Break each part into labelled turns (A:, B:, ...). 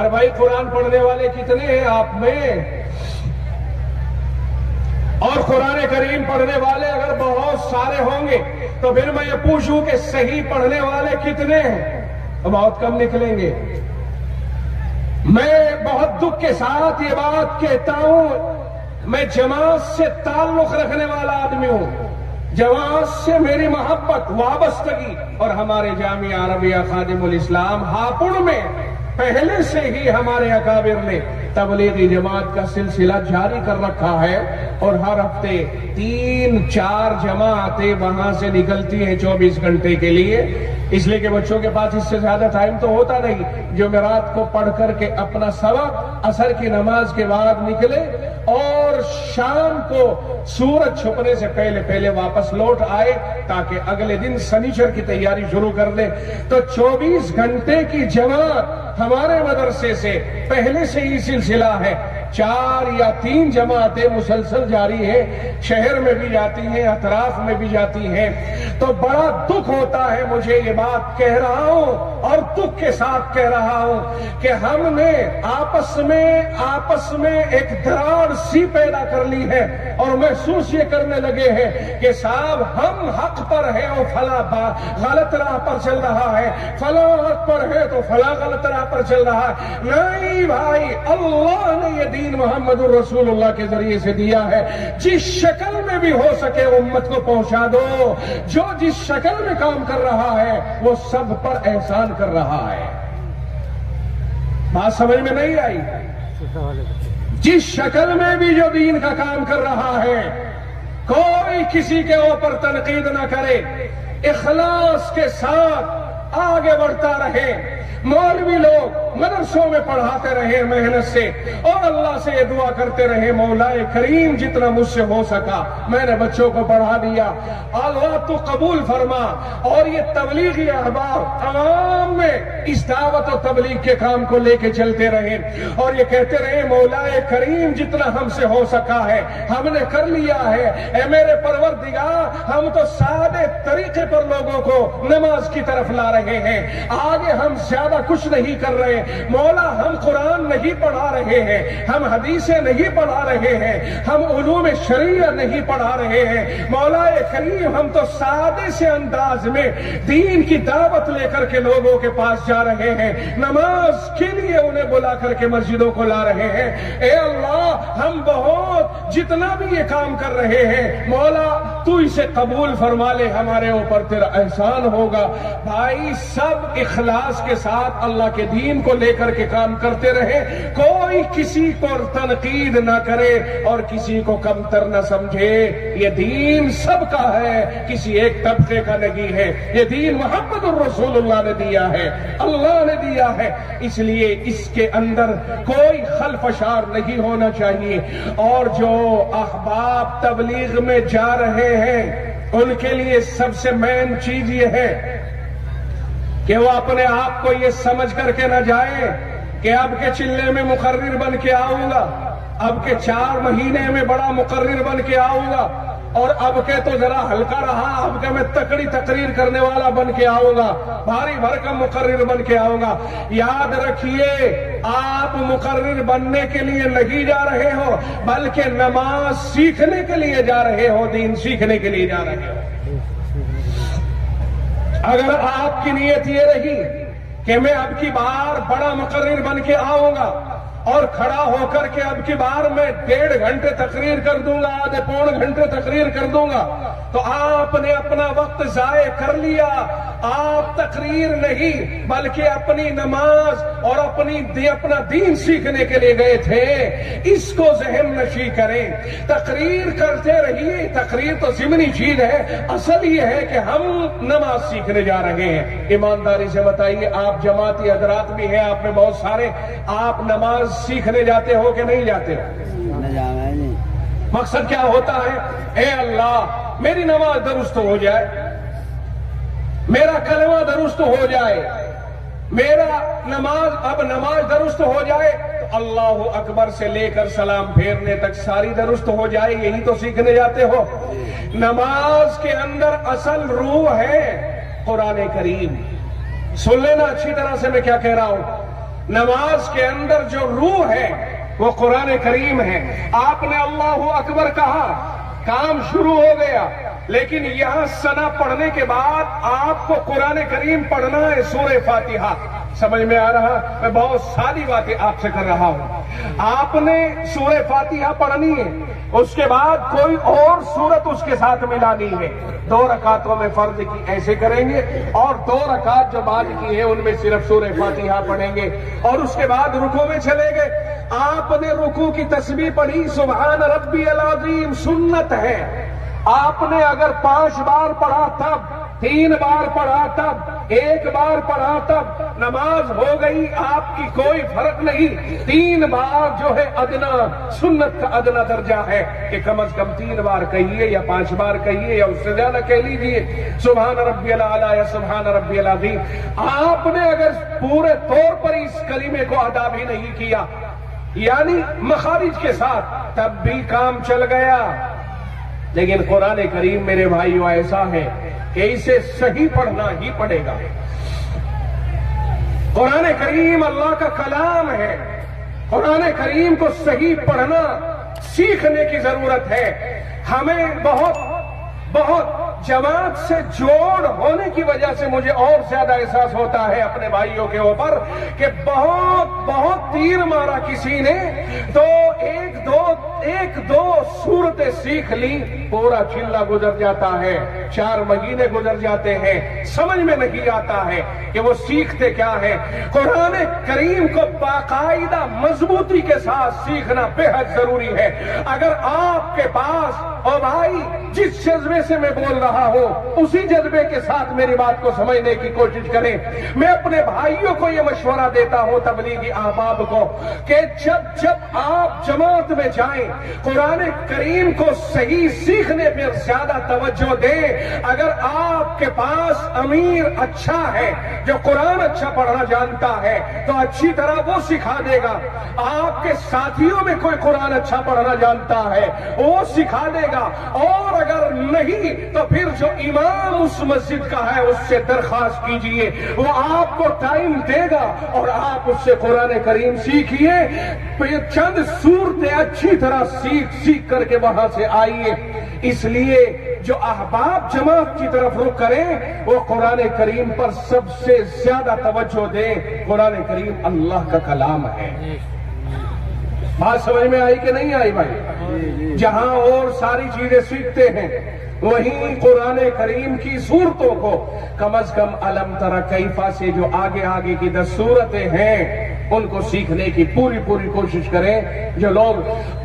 A: ارے بھائی قرآن پڑھنے والے کتنے ہیں آپ میں؟ اور قرآن کریم پڑھنے والے اگر بہت سارے ہوں گے، تو پھر میں یہ پوچھوں کہ صحیح پڑھنے والے کتنے ہیں؟ تو بہت کم نکلیں گے۔ میں بہت دکھ کے ساتھ یہ بات کہتا ہوں، میں جماعت سے تعلق رکھنے والا آدمی ہوں۔ جماعت سے میری محبت وابستگی اور ہمارے جامعہ عربیہ خادم الاسلام ہاپڑ میں پہلے سے ہی ہمارے اکابر نے تبلیغی جماعت کا سلسلہ جاری کر رکھا ہے اور ہر ہفتے تین چار جماعتیں وہاں سے نکلتی ہیں چوبیس گھنٹے کے لیے۔ اس لیے کہ بچوں کے پاس اس سے زیادہ ٹائم تو ہوتا نہیں۔ جو میں رات کو پڑھ کر کے اپنا سبق اثر کی نماز کے بعد نکلے اور شام کو سورج چھپنے سے پہلے پہلے واپس لوٹ آئے تاکہ اگلے دن سنیچر کی تیاری شروع کر لے۔ تو چوبیس گھنٹے کی جماعت ہمارے مدرسے سے پہلے سے ہی سلسلہ ہے۔ چار یا تین جماعتیں مسلسل جاری ہیں، شہر میں بھی جاتی ہیں، اطراف میں بھی جاتی ہیں۔ تو بڑا دکھ ہوتا ہے مجھے یہ بات کہہ رہا ہوں اور دکھ کے ساتھ کہہ رہا ہوں کہ ہم نے آپس میں آپس میں ایک دراڑ سی پیدا کر لی ہے اور محسوس یہ کرنے لگے ہیں کہ صاحب ہم حق پر ہیں اور فلاں غلط راہ پر چل رہا ہے۔ فلاں حق پر ہے تو فلاں غلط راہ پر چل رہا ہے۔ نہیں بھائی، اللہ نے یہ دین محمد الرسول اللہ کے ذریعے سے دیا ہے۔ جس شکل میں بھی ہو سکے امت کو پہنچا دو۔ جو جس شکل میں کام کر رہا ہے، وہ سب پر احسان کر رہا ہے۔ بات سمجھ میں نہیں آئی؟ جس شکل میں بھی جو دین کا کام کر رہا ہے، کوئی کسی کے اوپر تنقید نہ کرے۔ اخلاص کے ساتھ آگے بڑھتا رہے۔ مولوی لوگ مدرسوں میں پڑھاتے رہے محنت سے اور اللہ سے یہ دعا کرتے رہے مولا کریم جتنا مجھ سے ہو سکا، میں نے بچوں کو پڑھا دیا۔ اللہ تو قبول فرما۔ اور یہ تبلیغی احباب عوام میں اس دعوت و تبلیغ کے کام کو لے کے چلتے رہے۔ اور یہ کہتے رہے مولا کریم جتنا ہم سے ہو سکا ہے، ہم نے کر لیا ہے۔ اے میرے پروردگار، ہم تو سادے طریقے پر لوگوں کو نماز کی طرف لا رہے ہیں۔ آگے ہم زیادہ کچھ نہیں کر رہے مولا ہم قرآن نہیں پڑھا رہے ہیں، ہم حدیثیں نہیں پڑھا رہے ہیں، ہم علوم شریعہ نہیں پڑھا رہے ہیں۔ مولا کریم ہم تو سادے سے انداز میں دین کی دعوت لے کر کے لوگوں کے پاس جا رہے ہیں۔ نماز کے لیے انہیں بلا کر کے مسجدوں کو لا رہے ہیں۔ اے اللہ، ہم بہت جتنا بھی یہ کام کر رہے ہیں، مولا تو اسے قبول فرما لے، ہمارے اوپر تیرا احسان ہوگا۔ بھائی، سب اخلاص کے ساتھ اللہ کے دین کو لے کر کے کام کرتے رہے، کوئی کسی کو تنقید نہ کرے اور کسی کو کمتر نہ سمجھے۔ یہ دین سب کا ہے، کسی ایک طبقے کا نہیں ہے۔ یہ دین محمد الرسول اللہ نے دیا ہے، اللہ نے دیا ہے۔ اس لیے اس کے اندر کوئی خلفشار نہیں ہونا چاہیے۔ اور جو احباب تبلیغ میں جا رہے ہیں، ان کے لیے سب سے مین چیز یہ ہے کہ وہ اپنے آپ کو یہ سمجھ کر کے نہ جائے کہ اب کے چلے میں مقرر بن کے آؤں گا، اب کے چار مہینے میں بڑا مقرر بن کے آؤں گا، اور اب کے تو ذرا ہلکا رہا، اب کے میں تکڑی تقریر کرنے والا بن کے آؤں گا، بھاری بھرکم مقرر بن کے آؤں گا۔ یاد رکھیے، آپ مقرر بننے کے لیے نہیں جا رہے ہو، بلکہ نماز سیکھنے کے لیے جا رہے ہو، دین سیکھنے کے لیے جا رہے ہو۔ اگر آپ کی نیت یہ رہی کہ میں اب کی بار بڑا مقرر بن کے آؤں گا اور کھڑا ہو کر کے اب کی بار میں ڈیڑھ گھنٹے تقریر کر دوں گا، آدھے پون گھنٹے تقریر کر دوں گا۔ تو آپ نے اپنا وقت ضائع کر لیا۔ آپ تقریر نہیں، بلکہ اپنی نماز اور اپنی اپنا دین سیکھنے کے لیے گئے تھے۔ اس کو ذہن نشی کریں۔ تقریر کرتے رہیے۔ تقریر تو ضمنی چیز ہے۔ اصل یہ ہے کہ ہم نماز سیکھنے جا رہے ہیں۔ ایمانداری سے بتائیے، آپ جماعتی حضرات بھی ہیں، آپ میں بہت سارے۔ آپ نماز سیکھنے جاتے ہو کہ نہیں جاتے مقصد کیا ہوتا ہے؟ اے اللہ میری نماز درست ہو جائے میرا کلمہ درست ہو جائے میرا نماز اب نماز درست ہو جائے تو اللہ اکبر سے لے کر سلام پھیرنے تک ساری درست ہو جائے یہی تو سیکھنے جاتے ہو؟ نماز کے اندر اصل روح ہے قرآن کریم۔ سن لینا اچھی طرح سے میں کیا کہہ رہا ہوں؟ نماز کے اندر جو روح ہے، وہ قرآن کریم ہے۔ آپ نے اللہ اکبر کہا، کام شروع ہو گیا۔ لیکن یہاں سنا پڑھنے کے بعد آپ کو قرآن کریم پڑھنا ہے سورہ فاتحہ۔ سمجھ میں آ رہا؟ میں بہت ساری باتیں آپ سے کر رہا ہوں۔ آپ نے سورہ فاتحہ پڑھنی ہے۔ اس کے بعد کوئی اور صورت اس کے ساتھ ملانی ہے۔ دو رکعتوں میں فرض کی ایسے کریں گے اور دو رکعت جو بعد کی ہے ان میں صرف سورہ فاتحہ پڑھیں گے۔ اور اس کے بعد رکو میں چلے گئے۔ آپ نے رکو کی تصویر پڑھی، سبحان ربی العظیم، سنت ہے۔ آپ نے اگر پانچ بار پڑھا تب، تین بار پڑھا تب ایک بار پڑھا تب نماز ہو گئی، آپ کی کوئی فرق نہیں۔ تین بار جو ہے ادنا، سنت کا ادنا درجہ ہے کہ کم از کم تین بار کہیے یا پانچ بار کہیے یا اس سے زیادہ کہہ لیجیے سبحان ربی اللہ یا سبحان ربی اللہ آپ نے اگر پورے طور پر اس کلیمے کو ادا بھی نہیں کیا یعنی مخارج کے ساتھ، تب بھی کام چل گیا۔ لیکن قرآن کریم میرے بھائیو ایسا ہے کہ اسے صحیح پڑھنا ہی پڑے گا۔ قرآن کریم اللہ کا کلام ہے۔ قرآن کریم کو صحیح پڑھنا سیکھنے کی ضرورت ہے۔ ہمیں بہت بہت جماعت سے جوڑ ہونے کی وجہ سے مجھے اور زیادہ احساس ہوتا ہے اپنے بھائیوں کے اوپر کہ بہت بہت تیر مارا کسی نے۔ تو ایک، دو ایک دو صورتیں سیکھ لی پورا چلا گزر جاتا ہے، چار مہینے گزر جاتے ہیں، سمجھ میں نہیں آتا ہے کہ وہ سیکھتے کیا ہے قرآن کریم کو باقاعدہ مضبوطی کے ساتھ سیکھنا بے حد ضروری ہے۔ اگر آپ کے پاس، او بھائی، جس جذبے سے میں بول رہا ہوں، اسی جذبے کے ساتھ میری بات کو سمجھنے کی کوشش کریں۔ میں اپنے بھائیوں کو یہ مشورہ دیتا ہوں تبلیغی احباب کو کہ جب جب آپ جماعت میں جائیں قرآن کریم کو صحیح سیکھنے پہ زیادہ توجہ دیں اگر آپ کے پاس امیر اچھا ہے، جو قرآن اچھا پڑھنا جانتا ہے، تو اچھی طرح وہ سکھا دے گا۔ آپ کے ساتھیوں میں کوئی قرآن اچھا پڑھنا جانتا ہے، وہ سکھا دے گا۔ اور اگر نہیں، تو پھر جو امام اس مسجد کا ہے، اس سے درخواست کیجیے۔ وہ آپ کو ٹائم دے گا اور آپ اس سے قرآن کریم سیکھیے چند صورتیں اچھی طرح سیکھ سیکھ کر کے وہاں سے آئیے۔ اس لیے جو احباب جماعت کی طرف رخ کریں، وہ قرآن کریم پر سب سے زیادہ توجہ دیں۔ قرآن کریم اللہ کا کلام ہے۔ بات سمجھ میں آئی کہ نہیں آئی بھائی؟ جہاں اور ساری چیزیں سیکھتے ہیں، وہیں قرآن کریم کی صورتوں کو کم از کم علم ترا کیفا سے جو آگے آگے کی دس صورتیں ہیں ان کو سیکھنے کی پوری پوری کوشش کریں جو لوگ،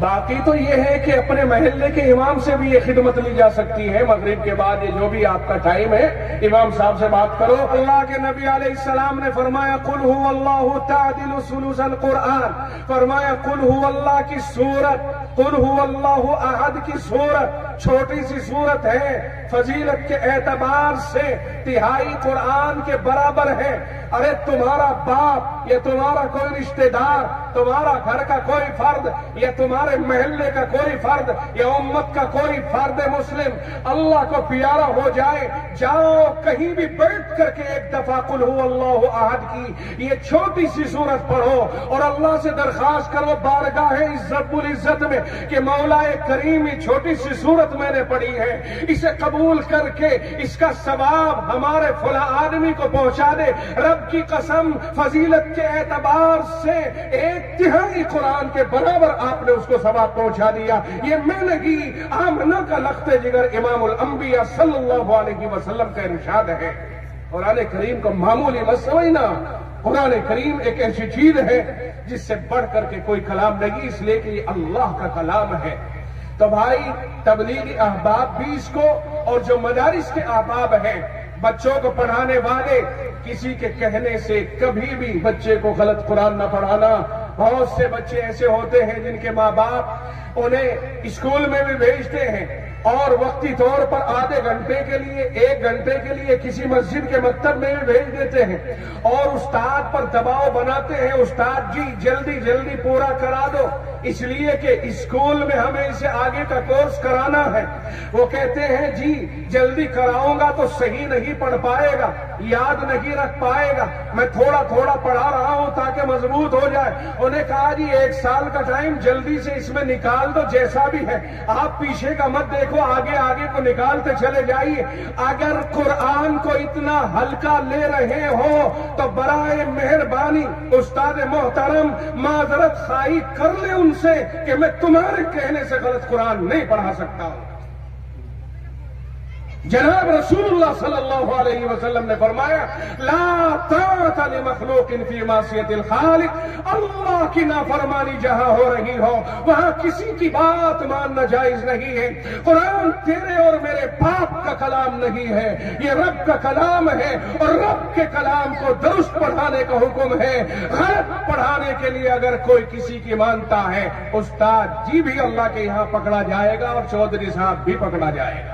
A: باقی تو یہ ہے کہ اپنے محلے کے امام سے بھی یہ خدمت لی جا سکتی ہے۔ مغرب کے بعد یہ جو بھی آپ کا ٹائم ہے، امام صاحب سے بات کرو۔ اللہ کے نبی علیہ السلام نے فرمایا، قل ہو اللہ تعدل سلوس القرآن۔ فرمایا، قل ہو اللہ کی صورت۔ کل اللہ احد کی صورت، چھوٹی سی صورت ہے، فضیلت کے اعتبار سے تہائی قرآن کے برابر ہے۔ ارے تمہارا باپ یا تمہارا کوئی رشتہ دار تمہارا گھر کا کوئی فرد یا تمہارے محلے کا کوئی فرد یا امت کا کوئی فرد مسلم اللہ کو پیارا ہو جائے، جاؤ کہیں بھی بیٹھ کر کے ایک دفعہ کل ہو اللہ عہد کی، یہ چھوٹی سی صورت پڑھو اور اللہ سے درخواست کرو بارگاہ عزت العزت میں کہ مولا کریم یہ چھوٹی سی صورت میں نے پڑھی ہے، اسے قبول کر کے اس کا ثواب ہمارے فلاں آدمی کو پہنچا دے۔ رب کی قسم فضیلت کے اعتبار سے ایک تہائی قرآن کے برابر آپ نے اس کو ثواب پہنچا دیا۔ یہ میں نہیں آمنہ کا لخت جگر امام الانبیاء صلی اللہ علیہ وسلم کا ارشاد ہے۔ قرآن کریم کو معمولی مت سمجھنا۔ قرآن کریم ایک ایسی چیز ہے جس سے بڑھ کر کے کوئی کلام نہیں، اس لیے کہ یہ اللہ کا کلام ہے۔ تو بھائی، تبلیغی احباب بھی اس کو اور جو مدارس کے احباب ہیں، بچوں کو پڑھانے والے، کسی کے کہنے سے کبھی بھی بچے کو غلط قرآن نہ پڑھانا۔ بہت سے بچے ایسے ہوتے ہیں جن کے ماں باپ انہیں اسکول میں بھی بھیجتے ہیں۔ اور وقتی طور پر آدھے گھنٹے کے لیے، ایک گھنٹے کے لیے کسی مسجد کے مکتب میں بھیج دیتے ہیں۔ اور استاد پر دباؤ بناتے ہیں، استاد جی جلدی جلدی پورا کرا دو۔ اس لیے کہ اسکول میں ہمیں اسے آگے کا کورس کرانا ہے۔ وہ کہتے ہیں جی جلدی کراؤں گا تو صحیح نہیں پڑھ پائے گا، یاد نہیں رکھ پائے گا۔ میں تھوڑا تھوڑا پڑھا رہا ہوں تاکہ مضبوط ہو جائے۔ انہیں کہا جی ایک سال کا ٹائم جلدی سے اس میں نکال دو، جیسا بھی ہے۔ آپ پیچھے کا مت دیکھو، آگے آگے کو نکالتے چلے جائیے۔ اگر قرآن کو اتنا ہلکا لے رہے ہو، تو برائے مہربانی استاد محترم معذرت خائی کر لے ان سے کہ میں تمہارے کہنے سے غلط قرآن نہیں پڑھا سکتا ہوں۔ جناب رسول اللہ صلی اللہ علیہ وسلم نے فرمایا، لا طاعت لمخلوق فی معصیت الخالق، اللہ کی نافرمانی جہاں ہو رہی ہو، وہاں کسی کی بات ماننا جائز نہیں ہے۔ قرآن تیرے اور میرے باپ کا کلام نہیں ہے، یہ رب کا کلام ہے اور رب کے کلام کو درست پڑھانے کا حکم ہے۔ غلط پڑھانے کے لیے اگر کوئی کسی کی مانتا ہے، استاد جی بھی اللہ کے یہاں پکڑا جائے گا اور چودھری صاحب بھی پکڑا جائے گا۔